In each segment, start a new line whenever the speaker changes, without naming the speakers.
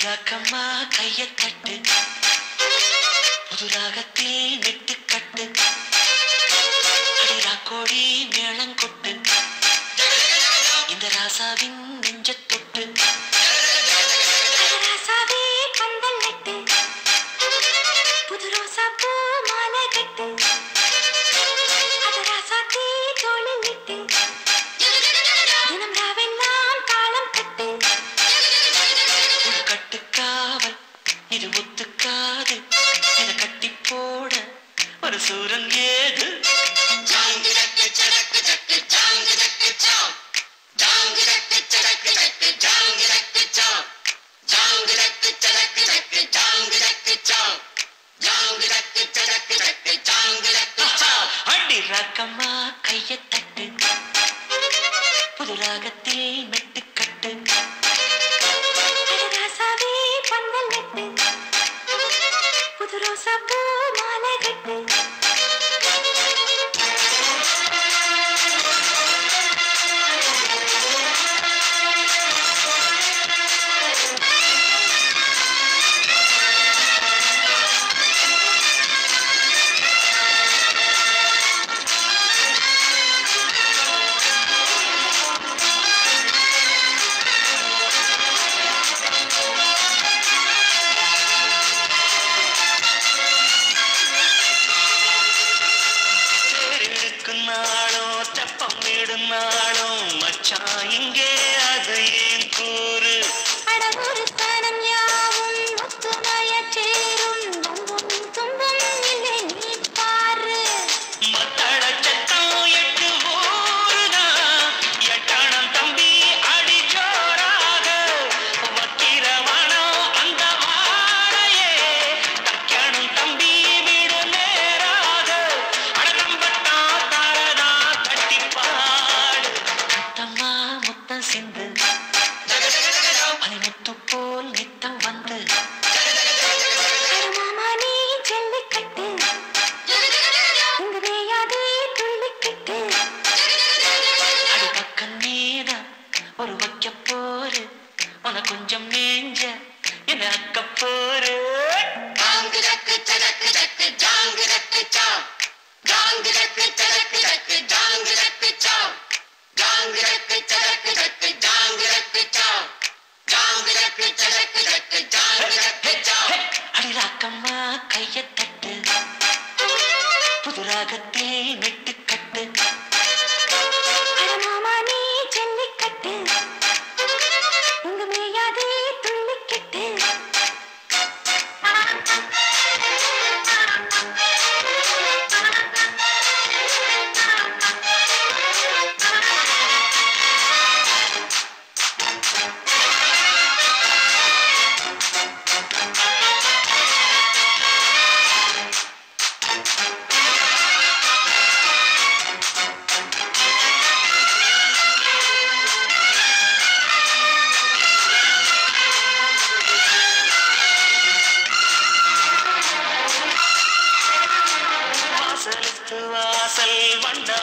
புதுராக்கம்மா கைய தட்டு. புதுராகத்தில் நெட்டு கட்டு. அடிராக்கோடி மேளங்கொட்டு இந்த ராசாவின் நெஞ்சத்து சுரங்கே നാളോ ചപ്പം ഇടുന്നാളോ മച്ചാ ഇങ്ങേ கொஞ்ச போரு. உன கொஞ்சம் மேஞ்ச என்ன அக்க போரு?
ஜாங்கு ஜக்கு ஜக்கு ஜக்கு ஜாங்கு ஜக்கு சா ஜாங்கு ஜக்கு ஜக்கு ஜக்கு ஜாங்கு ஜக்கு சா ஜாங்கு ஜக்கு ஜக்கு ஜக்கு ஜாங்கு ஜக்கு சா ஜாங்கு ஜக்கு ஜக்கு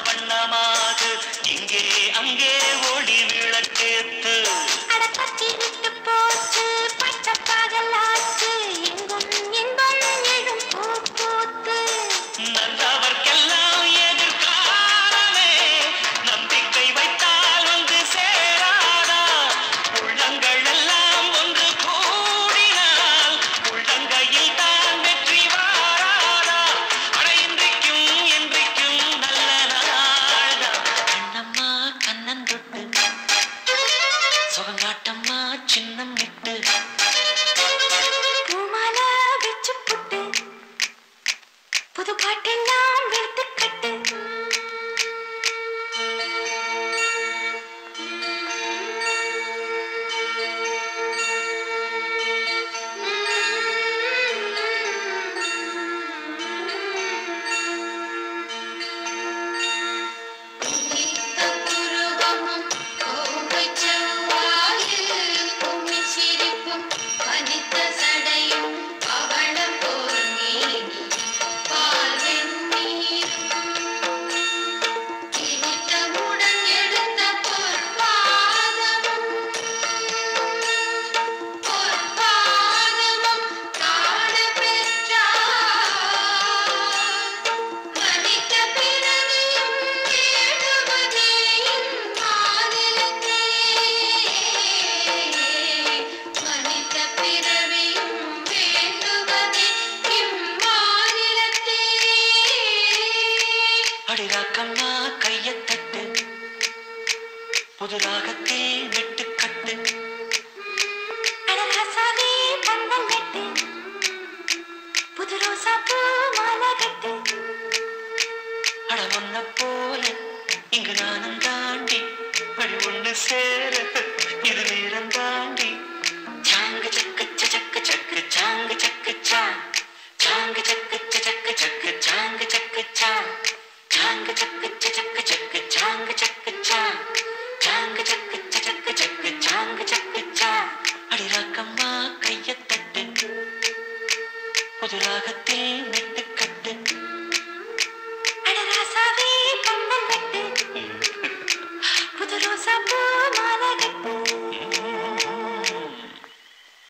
வண்ணா புதிதாக தீமிட்டு கட்டு.
புது ரோசா பூ மாலை கட்டு.
அட ஒன்ன போல இங்கு நானும் தாண்டி வழி ஒண்ணு சேர இது நேரம் தாண்டி. சாங்கு சக்கு சக்கு சக்கு சாங்கு சக்கு சாங் சாங்கு சக்கு சக்கு புது ராகத்தில்